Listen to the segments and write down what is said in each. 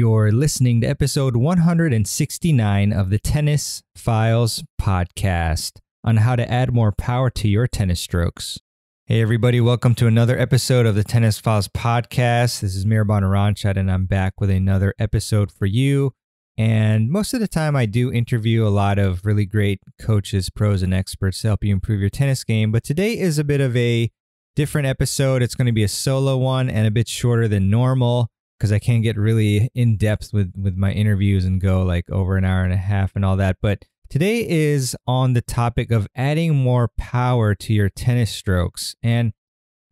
You're listening to episode 169 of the Tennis Files podcast on how to add more power to your tennis strokes. Hey, everybody, welcome to another episode of the Tennis Files podcast. This is Mehrban Iranshad, and I'm back with another episode for you. And most of the time, I do interview a lot of really great coaches, pros, and experts to help you improve your tennis game. But today is a bit of a different episode. It's going to be a solo one and a bit shorter than normal because I can't get really in depth with with my interviews and go like over an hour and a half and all that. But today is on the topic of adding more power to your tennis strokes. And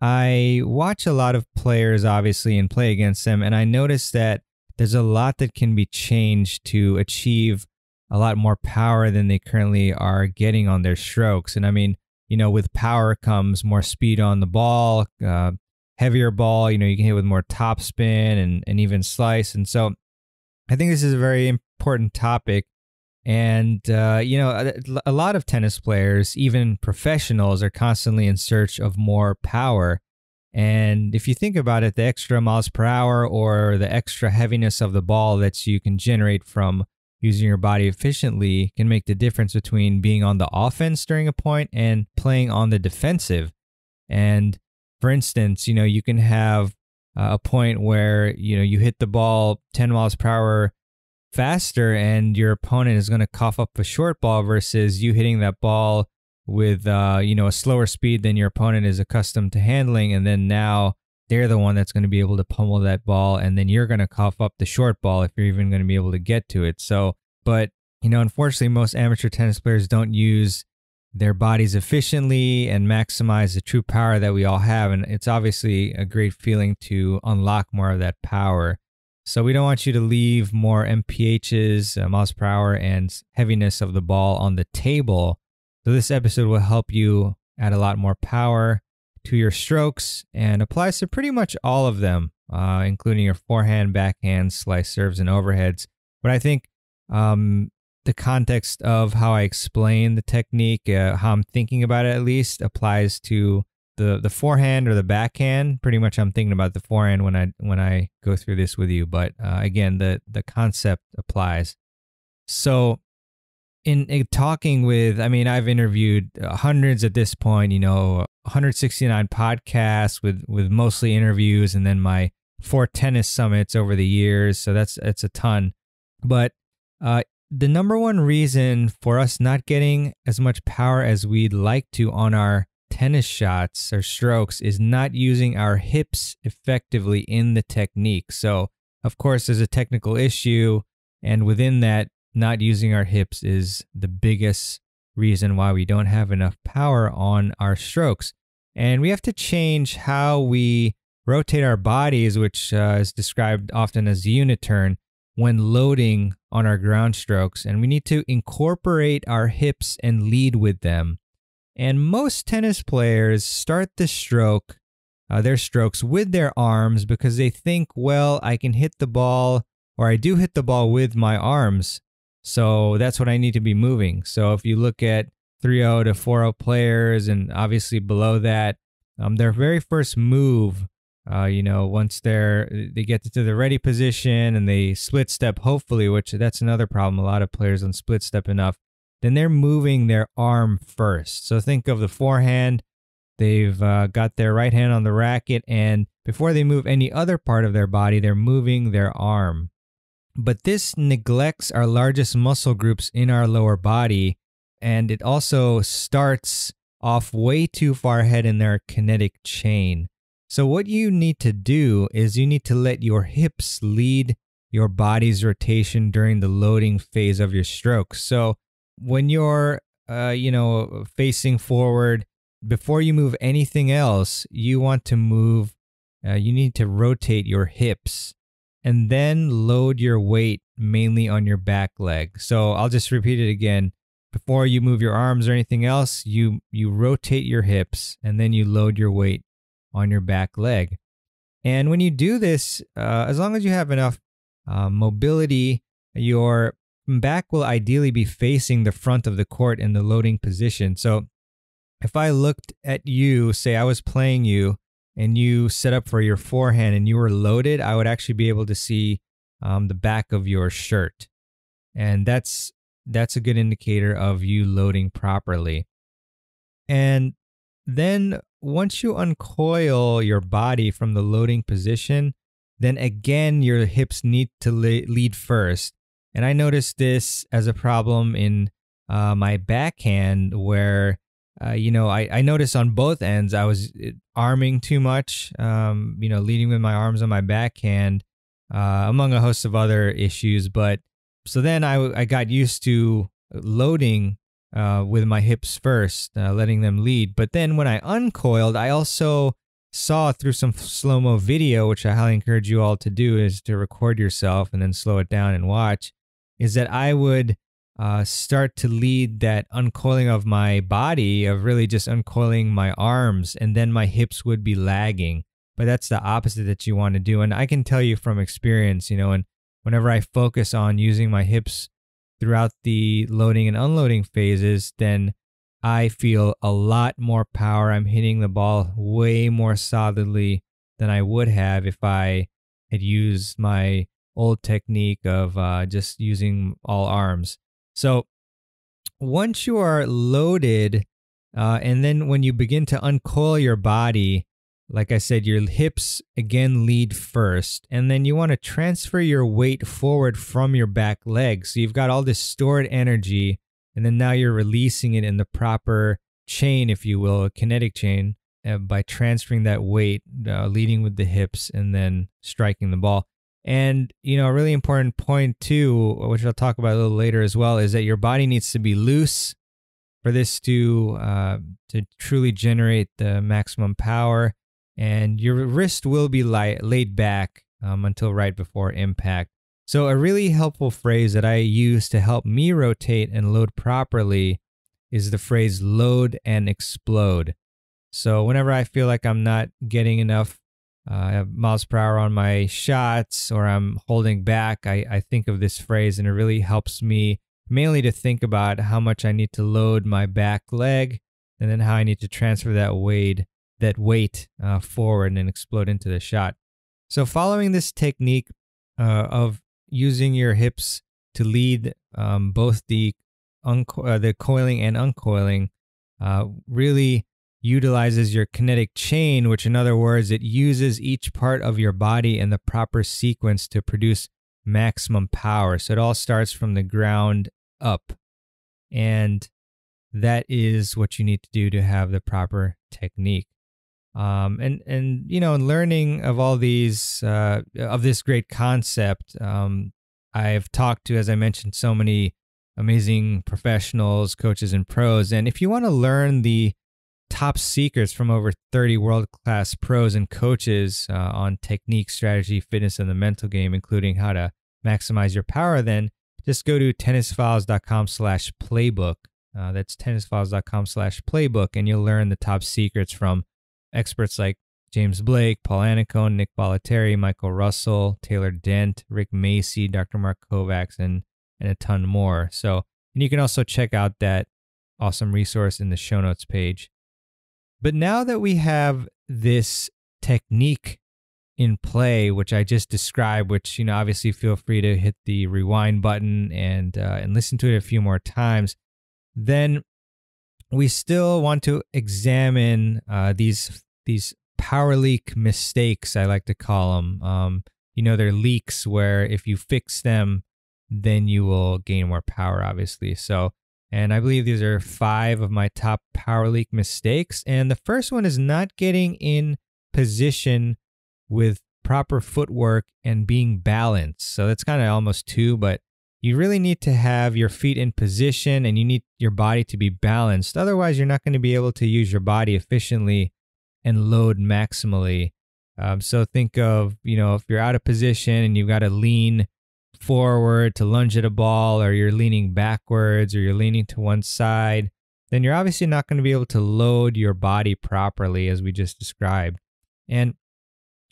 I watch a lot of players obviously and play against them and I notice that there's a lot that can be changed to achieve a lot more power than they currently are getting on their strokes. And I mean, you know, with power comes more speed on the ball, uh, heavier ball. You know, you can hit with more topspin and, and even slice. And so I think this is a very important topic. And, uh, you know, a, a lot of tennis players, even professionals, are constantly in search of more power. And if you think about it, the extra miles per hour or the extra heaviness of the ball that you can generate from using your body efficiently can make the difference between being on the offense during a point and playing on the defensive. And for instance, you know, you can have uh, a point where, you know, you hit the ball 10 miles per hour faster and your opponent is going to cough up a short ball versus you hitting that ball with, uh, you know, a slower speed than your opponent is accustomed to handling. And then now they're the one that's going to be able to pummel that ball. And then you're going to cough up the short ball if you're even going to be able to get to it. So, but, you know, unfortunately, most amateur tennis players don't use their bodies efficiently and maximize the true power that we all have. And it's obviously a great feeling to unlock more of that power. So we don't want you to leave more MPHs, uh, miles per hour, and heaviness of the ball on the table. So this episode will help you add a lot more power to your strokes and applies to pretty much all of them, uh, including your forehand, backhand, slice serves, and overheads. But I think um, the context of how I explain the technique, uh, how I'm thinking about it at least, applies to the the forehand or the backhand. Pretty much, I'm thinking about the forehand when I when I go through this with you. But uh, again, the the concept applies. So, in, in, talking with, I mean, I've interviewed hundreds at this point. You know, 169 podcasts with with mostly interviews, and then my four tennis summits over the years. So that's that's a ton. But uh, the number one reason for us not getting as much power as we'd like to on our tennis shots or strokes is not using our hips effectively in the technique. So, of course, there's a technical issue, and within that, not using our hips is the biggest reason why we don't have enough power on our strokes. And we have to change how we rotate our bodies, which uh, is described often as unit turn, when loading on our ground strokes, and we need to incorporate our hips and lead with them. And most tennis players start the stroke, uh, their strokes with their arms because they think, well, I can hit the ball, or I do hit the ball with my arms. So that's what I need to be moving. So if you look at 3 0 to 4 0 players, and obviously below that, um, their very first move uh, you know, once they're they get to the ready position and they split step, hopefully, which that's another problem. A lot of players don't split step enough. Then they're moving their arm first. So think of the forehand. They've uh, got their right hand on the racket, and before they move any other part of their body, they're moving their arm. But this neglects our largest muscle groups in our lower body, and it also starts off way too far ahead in their kinetic chain. So, what you need to do is you need to let your hips lead your body's rotation during the loading phase of your stroke. So, when you're, uh, you know, facing forward, before you move anything else, you want to move, uh, you need to rotate your hips and then load your weight mainly on your back leg. So, I'll just repeat it again. Before you move your arms or anything else, you you rotate your hips and then you load your weight on your back leg. And when you do this, uh, as long as you have enough uh, mobility, your back will ideally be facing the front of the court in the loading position. So if I looked at you, say I was playing you, and you set up for your forehand and you were loaded, I would actually be able to see um, the back of your shirt. And that's that's a good indicator of you loading properly. And then once you uncoil your body from the loading position, then again your hips need to lead first. And I noticed this as a problem in uh, my backhand where uh, you know, I, I noticed on both ends I was arming too much, um, you know, leading with my arms on my backhand, uh, among a host of other issues. But so then I, I got used to loading uh, with my hips first, uh, letting them lead. But then when I uncoiled, I also saw through some slow mo video, which I highly encourage you all to do, is to record yourself and then slow it down and watch, is that I would uh, start to lead that uncoiling of my body, of really just uncoiling my arms, and then my hips would be lagging. But that's the opposite that you want to do. And I can tell you from experience, you know, and whenever I focus on using my hips throughout the loading and unloading phases, then I feel a lot more power. I'm hitting the ball way more solidly than I would have if I had used my old technique of uh, just using all arms. So once you are loaded, uh, and then when you begin to uncoil your body, like I said, your hips again lead first, and then you want to transfer your weight forward from your back leg. So you've got all this stored energy, and then now you're releasing it in the proper chain, if you will, a kinetic chain, uh, by transferring that weight, uh, leading with the hips, and then striking the ball. And, you know, a really important point too, which I'll talk about a little later as well, is that your body needs to be loose for this to uh, to truly generate the maximum power. And your wrist will be light, laid back um, until right before impact. So a really helpful phrase that I use to help me rotate and load properly is the phrase load and explode. So whenever I feel like I'm not getting enough uh, miles per hour on my shots or I'm holding back, I, I think of this phrase and it really helps me mainly to think about how much I need to load my back leg and then how I need to transfer that weight that weight uh, forward and explode into the shot. So following this technique uh, of using your hips to lead um, both the uh, the coiling and uncoiling uh, really utilizes your kinetic chain, which, in other words, it uses each part of your body in the proper sequence to produce maximum power. So it all starts from the ground up. And that is what you need to do to have the proper technique. Um, and and you know, in learning of all these uh, of this great concept, um, I've talked to, as I mentioned, so many amazing professionals, coaches, and pros. And if you want to learn the top secrets from over 30 world class pros and coaches uh, on technique, strategy, fitness, and the mental game, including how to maximize your power, then just go to tennisfiles.com slash playbook. Uh, that's tennisfiles.com slash playbook, and you'll learn the top secrets from experts like James Blake, Paul Annacone, Nick Bollettieri, Michael Russell, Taylor Dent, Rick Macci, Dr. Mark Kovacs, and, and a ton more. So, and you can also check out that awesome resource in the show notes page. But now that we have this technique in play, which I just described, which you know, obviously, feel free to hit the rewind button and uh, and listen to it a few more times. Then we still want to examine uh, these these power leak mistakes. I like to call them. Um, you know, they're leaks where if you fix them, then you will gain more power. Obviously, so and I believe these are five of my top power leak mistakes. And the first one is not getting in position with proper footwork and being balanced. So that's kind of almost two, but you really need to have your feet in position and you need your body to be balanced. Otherwise, you're not going to be able to use your body efficiently and load maximally. Um, so think of, you know, if you're out of position and you've got to lean forward to lunge at a ball or you're leaning backwards or you're leaning to one side, then you're obviously not going to be able to load your body properly as we just described. And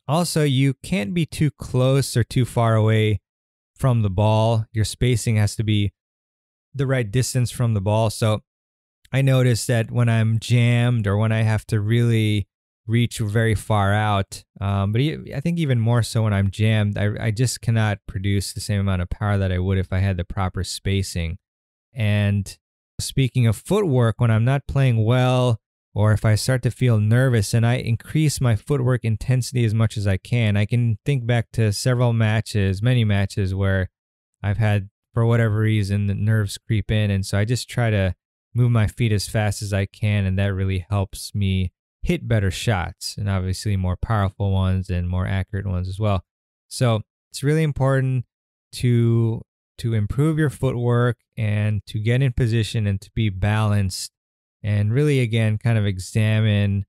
also, you can't be too close or too far away from the ball. Your spacing has to be the right distance from the ball. So I notice that when I'm jammed or when I have to really reach very far out. Um, but I think even more so when I'm jammed, I, I just cannot produce the same amount of power that I would if I had the proper spacing. And speaking of footwork, when I'm not playing well, or if I start to feel nervous and I increase my footwork intensity as much as I can, I can think back to several matches, many matches where I've had, for whatever reason, the nerves creep in. And so I just try to move my feet as fast as I can. And that really helps me hit better shots and obviously more powerful ones and more accurate ones as well. So it's really important to to improve your footwork and to get in position and to be balanced and really again kind of examine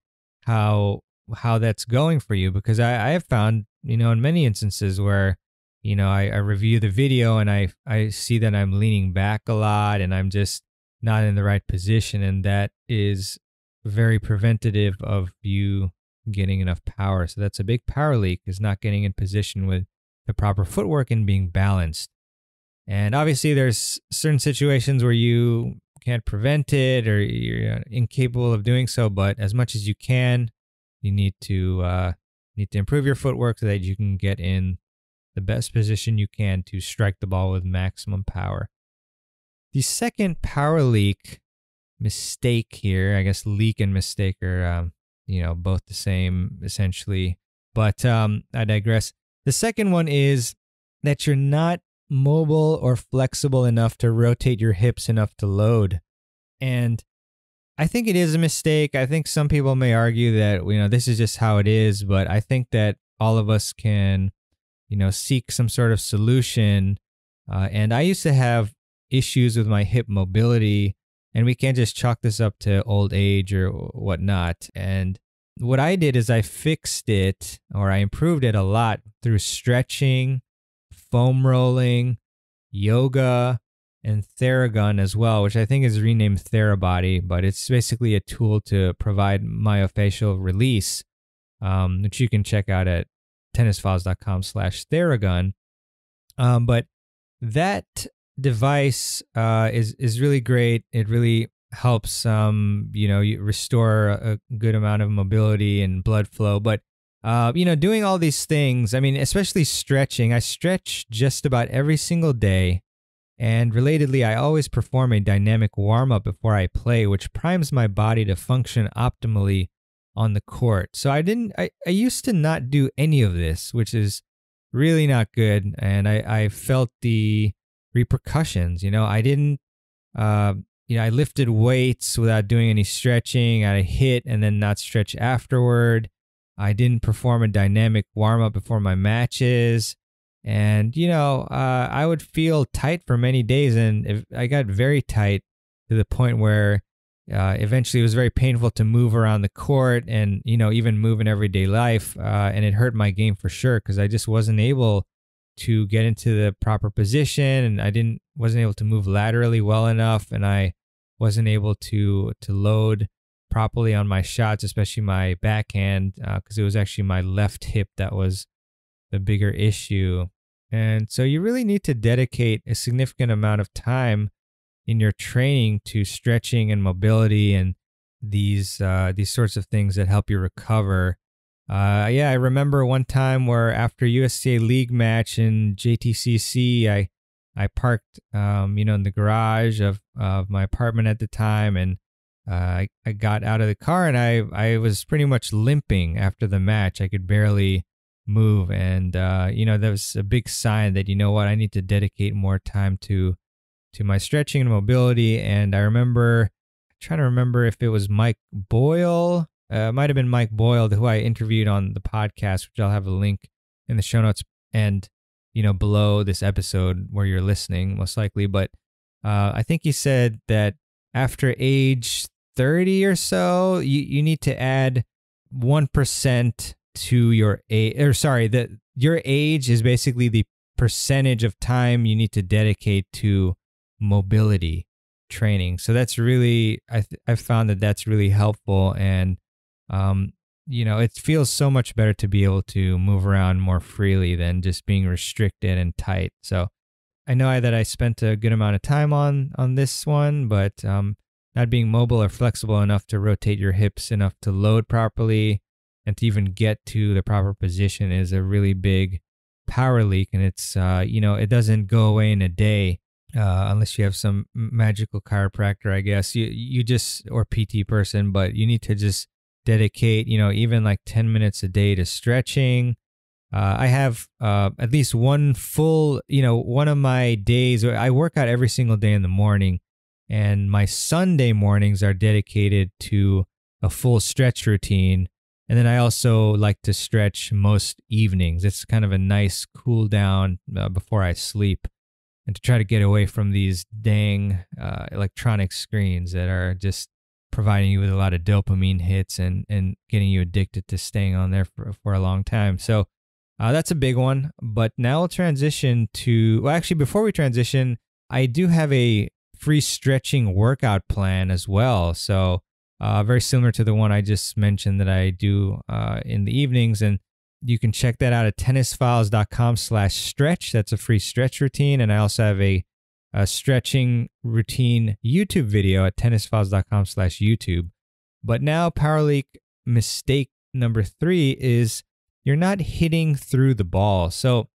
how how that's going for you because I, I have found you know in many instances where you know I, I review the video and I I see that I'm leaning back a lot and I'm just not in the right position and that is very preventative of you getting enough power. So that's a big power leak is not getting in position with the proper footwork and being balanced. And obviously there's certain situations where you can't prevent it or you're incapable of doing so, but as much as you can, you need to uh, need to improve your footwork so that you can get in the best position you can to strike the ball with maximum power. The second power leak mistake here. I guess leak and mistake are, um, you know, both the same essentially. But um, I digress. The second one is that you're not mobile or flexible enough to rotate your hips enough to load. And I think it is a mistake. I think some people may argue that, you know, this is just how it is, but I think that all of us can, you know, seek some sort of solution. Uh, and I used to have issues with my hip mobility and we can't just chalk this up to old age or whatnot. And what I did is I fixed it or I improved it a lot through stretching, foam rolling, yoga, and Theragun as well, which I think is renamed Therabody, but it's basically a tool to provide myofascial release, um, which you can check out at tennisfiles.com slash Theragun. Um, but that device uh, is is really great. It really helps um you know you restore a good amount of mobility and blood flow. But uh, you know, doing all these things, I mean, especially stretching. I stretch just about every single day. And relatedly, I always perform a dynamic warm up before I play, which primes my body to function optimally on the court. So I didn't, I, I used to not do any of this, which is really not good. And I, I felt the repercussions. You know, I didn't, uh, you know, I lifted weights without doing any stretching. I hit and then not stretch afterward. I didn't perform a dynamic warm up before my matches. And, you know, uh, I would feel tight for many days. And I got very tight to the point where uh, eventually it was very painful to move around the court and, you know, even move in everyday life. Uh, and it hurt my game for sure because I just wasn't able to get into the proper position and I didn't wasn't able to move laterally well enough and I wasn't able to to load properly on my shots, especially my backhand, because uh, it was actually my left hip that was the bigger issue. And so you really need to dedicate a significant amount of time in your training to stretching and mobility and these uh, these sorts of things that help you recover uh, yeah, I remember one time where after USTA League match in JTCC, I I parked, um, you know, in the garage of of my apartment at the time, and uh, I I got out of the car and I I was pretty much limping after the match. I could barely move, and uh, you know that was a big sign that you know what I need to dedicate more time to to my stretching and mobility. And I remember trying to remember if it was Mike Boyle uh, it might have been Mike Boyle, who I interviewed on the podcast, which I'll have a link in the show notes and you know below this episode where you're listening, most likely. But uh, I think he said that after age 30 or so, you you need to add one percent to your age. Or sorry, that your age is basically the percentage of time you need to dedicate to mobility training. So that's really I I found that that's really helpful and um, you know, it feels so much better to be able to move around more freely than just being restricted and tight. So I know that I spent a good amount of time on on this one, but um, not being mobile or flexible enough to rotate your hips enough to load properly and to even get to the proper position is a really big power leak. And it's, uh, you know, it doesn't go away in a day. Uh, unless you have some magical chiropractor, I guess you you just or PT person, but you need to just dedicate, you know, even like 10 minutes a day to stretching. Uh, I have uh, at least one full, you know, one of my days. I work out every single day in the morning, and my Sunday mornings are dedicated to a full stretch routine. And then I also like to stretch most evenings. It's kind of a nice cool down uh, before I sleep and to try to get away from these dang uh, electronic screens that are just providing you with a lot of dopamine hits and, and getting you addicted to staying on there for, for a long time. So uh, that's a big one. But now we'll transition to, well, actually, before we transition, I do have a free stretching workout plan as well. So uh, very similar to the one I just mentioned that I do uh, in the evenings. And you can check that out at tennisfiles.com slash stretch. That's a free stretch routine. And I also have a, a stretching routine YouTube video at tennisfiles.com slash YouTube. But now Power Leak mistake number three is you're not hitting through the ball. So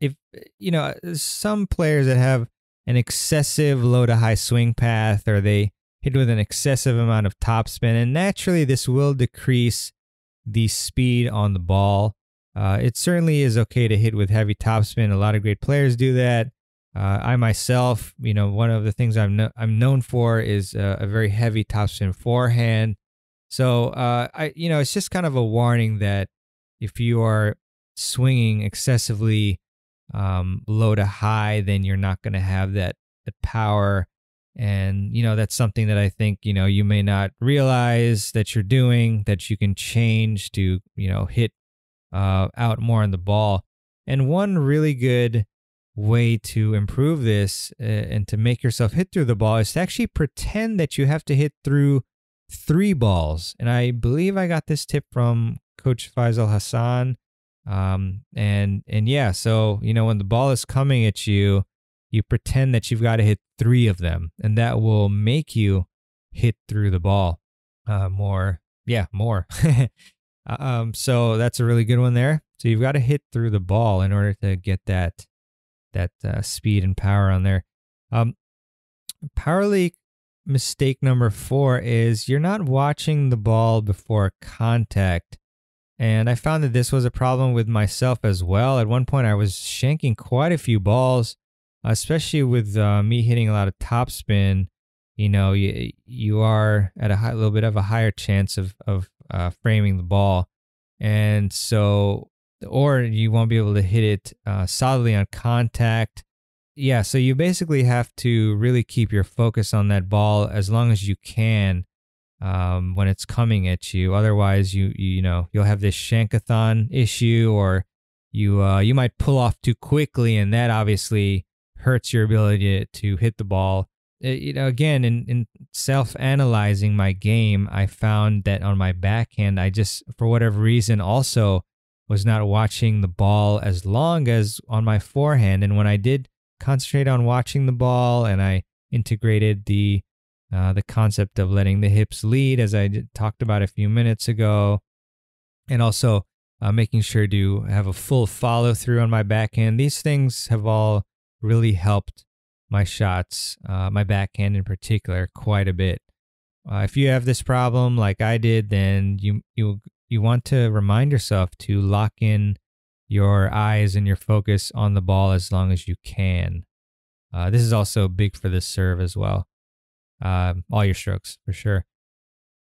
if, you know, some players that have an excessive low to high swing path or they hit with an excessive amount of topspin. And naturally, this will decrease the speed on the ball. Uh, it certainly is okay to hit with heavy topspin. A lot of great players do that. Uh, I myself, you know, one of the things I'm no, I'm known for is uh, a very heavy topspin forehand. So uh, I, you know, it's just kind of a warning that if you are swinging excessively um, low to high, then you're not going to have that that power and, you know, that's something that I think, you know, you may not realize that you're doing, that you can change to, you know, hit uh, out more on the ball. And one really good way to improve this uh, and to make yourself hit through the ball is to actually pretend that you have to hit through three balls. And I believe I got this tip from Coach Faisal Hassan. Um, and and yeah, so you know when the ball is coming at you, you pretend that you've got to hit three of them, and that will make you hit through the ball uh, more. Yeah, more. Uh, um, so that's a really good one there. So you've got to hit through the ball in order to get that that uh, speed and power on there. Um, power leak mistake number four is you're not watching the ball before contact. And I found that this was a problem with myself as well. At one point, I was shanking quite a few balls especially with uh, me hitting a lot of topspin, you know, you you are at a high, little bit of a higher chance of of uh, framing the ball, and so or you won't be able to hit it uh, solidly on contact. Yeah, so you basically have to really keep your focus on that ball as long as you can um, when it's coming at you. Otherwise, you you know you'll have this shankathon issue, or you uh, you might pull off too quickly, and that obviously hurts your ability to, hit the ball. It, uh, you know, again, in, in self analyzing my game, I found that on my backhand, I just, for whatever reason, also was not watching the ball as long as on my forehand. And when I did concentrate on watching the ball and I integrated the uh, the concept of letting the hips lead, as I talked about a few minutes ago, and also uh, making sure to have a full follow through on my backhand. These things have all really helped my shots, uh, my backhand in particular, quite a bit. Uh, if you have this problem like I did, then you you you want to remind yourself to lock in your eyes and your focus on the ball as long as you can. Uh, this is also big for the serve as well. Uh, all your strokes for sure.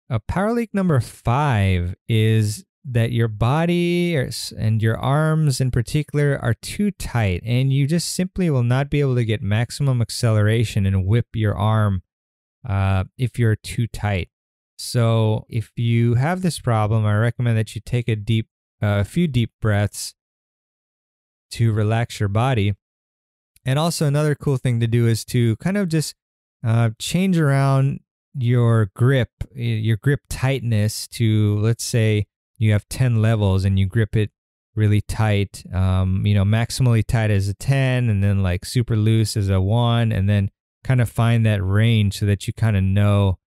A power leak number five is that your body and your arms in particular are too tight and you just simply will not be able to get maximum acceleration and whip your arm uh, if you're too tight. So if you have this problem, I recommend that you take a deep, uh, a few deep breaths to relax your body. And also another cool thing to do is to kind of just uh, change around your grip, your grip tightness to let's say you have 10 levels and you grip it really tight, um, you know, maximally tight as a 10 and then like super loose as a 1 and then kind of find that range so that you kind of know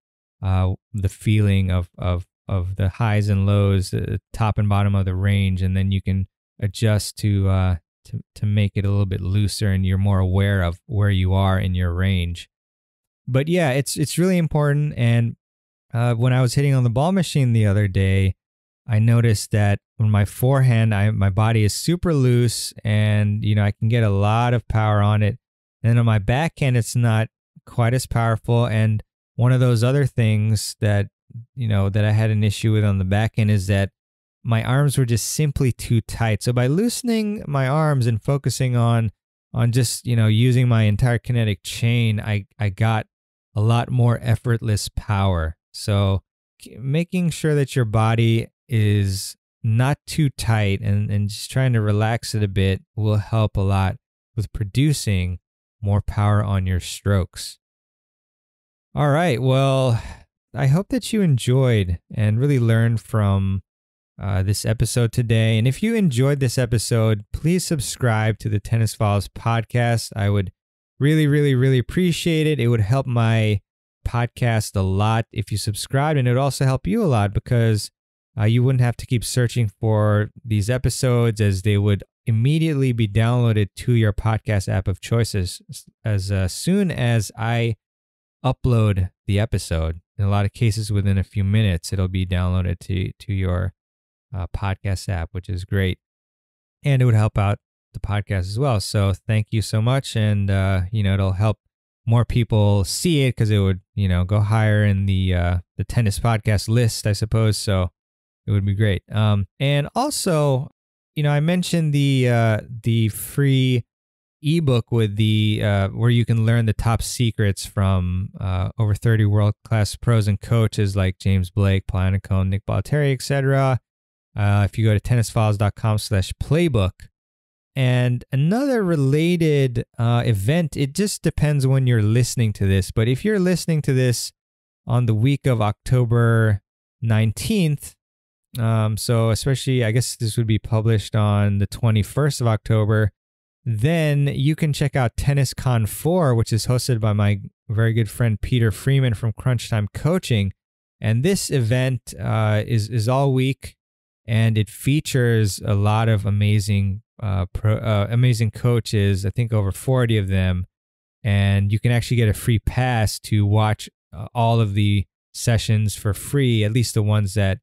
uh, the feeling of, of of the highs and lows, the top and bottom of the range, and then you can adjust to uh, to to make it a little bit looser, and you're more aware of where you are in your range. But yeah, it's it's really important. And uh, when I was hitting on the ball machine the other day, I noticed that on my forehand, I my body is super loose, and you know I can get a lot of power on it. And on my backhand, it's not quite as powerful. And one of those other things that you know that I had an issue with on the backhand is that my arms were just simply too tight. So by loosening my arms and focusing on on just you know using my entire kinetic chain, I I got a lot more effortless power. So making sure that your body is not too tight and, and just trying to relax it a bit will help a lot with producing more power on your strokes. All right. Well, I hope that you enjoyed and really learned from uh, this episode today. And if you enjoyed this episode, please subscribe to the Tennis Files podcast. I would really, really, really appreciate it. It would help my podcast a lot if you subscribe, and it would also help you a lot because uh, you wouldn't have to keep searching for these episodes as they would immediately be downloaded to your podcast app of choices as uh, soon as I upload the episode. In a lot of cases, within a few minutes, it'll be downloaded to to your uh, podcast app, which is great, and it would help out the podcast as well. So thank you so much, and uh, you know it'll help more people see it because it would you know go higher in the uh, the tennis podcast list, I suppose. So it would be great. Um, and also, you know, I mentioned the uh, the free ebook with the uh, where you can learn the top secrets from uh, over 30 world class pros and coaches like James Blake, Paul Annacone, Nick Bollettieri, etc. Uh, if you go to tennisfiles.com slash playbook. And another related uh, event, it just depends when you're listening to this. But if you're listening to this on the week of October 19th, um, so especially, I guess this would be published on the 21st of October then you can check out Tennis Con 4, which is hosted by my very good friend Peter Freeman from Crunch Time Coaching. And this event uh, is, is all week and it features a lot of amazing, uh, pro, uh, amazing coaches, I think over 40 of them. And you can actually get a free pass to watch uh, all of the sessions for free, at least the ones that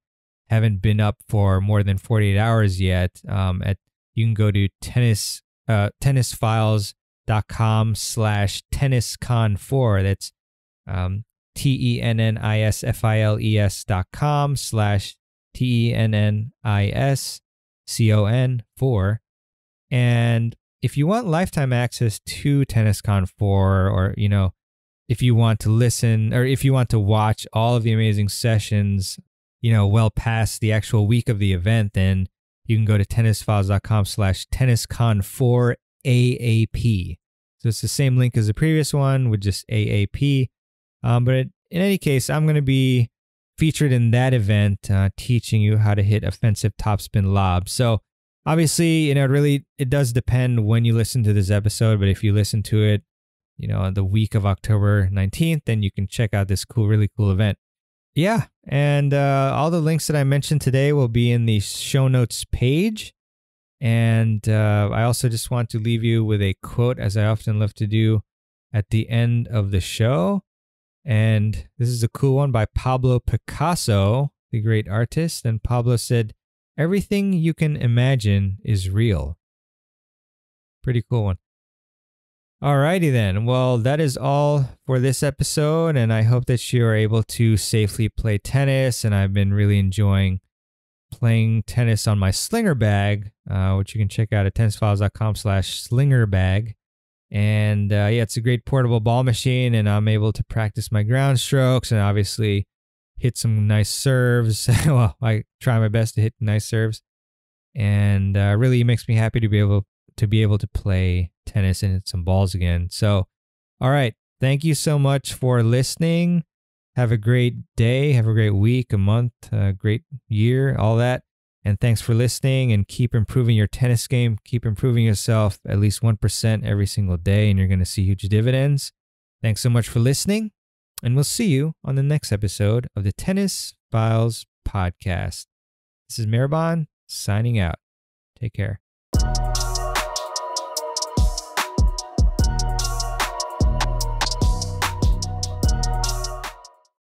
haven't been up for more than 48 hours yet. Um, at you can go to tennis uh, tennisfiles.com slash tenniscon4. That's um, T-E-N-N-I-S-F-I-L-E-S dot com slash T-E-N-N-I-S-C-O-N 4. And if you want lifetime access to TennisCon 4 or, you know, if you want to listen or if you want to watch all of the amazing sessions, you know, well past the actual week of the event, then you can go to tennisfiles.com slash tenniscon4AAP. So it's the same link as the previous one with just AAP. Um, but in any case, I'm going to be featured in that event uh, teaching you how to hit offensive topspin lobs. So obviously, you know, it really, it does depend when you listen to this episode, but if you listen to it, you know, the week of October 19th, then you can check out this cool, really cool event. Yeah. And uh, all the links that I mentioned today will be in the show notes page. And uh, I also just want to leave you with a quote, as I often love to do at the end of the show. And this is a cool one by Pablo Picasso, the great artist. And Pablo said, Everything you can imagine is real. Pretty cool one. Alrighty then. Well, that is all for this episode, and I hope that you are able to safely play tennis. And I've been really enjoying playing tennis on my slinger bag, uh, which you can check out at tennisfiles.com slash slinger bag. And uh, yeah, it's a great portable ball machine, and I'm able to practice my ground strokes and obviously hit some nice serves. well, I try my best to hit nice serves, and uh, really makes me happy to be able to be able to play tennis and hit some balls again. So, all right. Thank you so much for listening. Have a great day. Have a great week, a month, a great year, all that. And thanks for listening and keep improving your tennis game. Keep improving yourself at least 1% every single day, and you're going to see huge dividends. Thanks so much for listening, and we'll see you on the next episode of the Tennis Files podcast. This is Mehrban signing out. Take care.